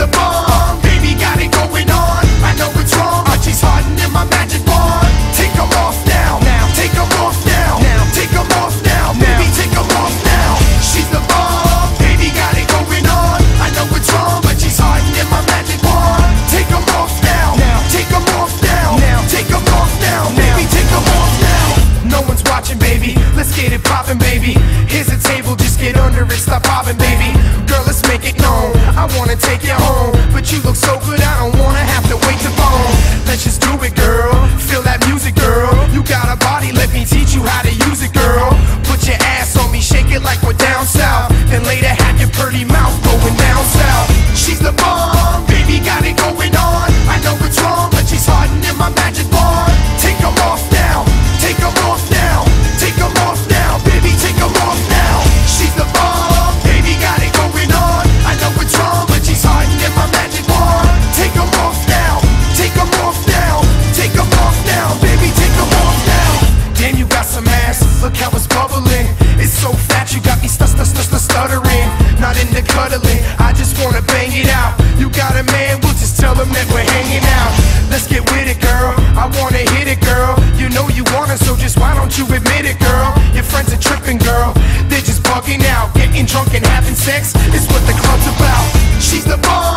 the bomb, baby got it going on. I know it's wrong, but she's hardening my magic wand. Take 'em off now, now. Take 'em off now, now. Take 'em off now, baby. Take 'em off now. She's the bomb, baby got it going on. I know it's wrong, but she's hardening my magic wand. Take 'em off now, now. Take 'em off now, now. Take 'em off now, baby. Take 'em off now. No one's watching, baby. Let's get it poppin', baby. Here's a table, just get under it, stop bobbing, baby. Take you home, but you look so good, I don't wanna have to wait to bone. Let's just do it, girl. Feel that music, girl. You got a body, let me teach you how to use it, girl. Put your ass on me, shake it like we're down south. Then later have your pretty mouth going down south. She's the bomb, baby, got it going on. I know it's wrong, but she's hardening my magic wand. Cuddling, I just wanna bang it out. You got a man, we'll just tell him that we're hanging out. Let's get with it, girl. I wanna hit it, girl. You know you wanna, so just why don't you admit it, girl? Your friends are tripping, girl. They're just bugging out, getting drunk and having sex is what the club's about. She's the bomb,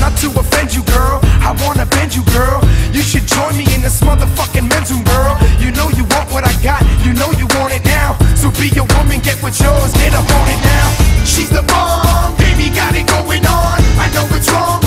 not to offend you, girl. I wanna bend you, girl. You should join me in this motherfucking men's room, girl. You know you want what I got, you know you want it now. So be your woman, get what's yours, get up on it now. She's the bomb, baby, got it going on. I know it's wrong.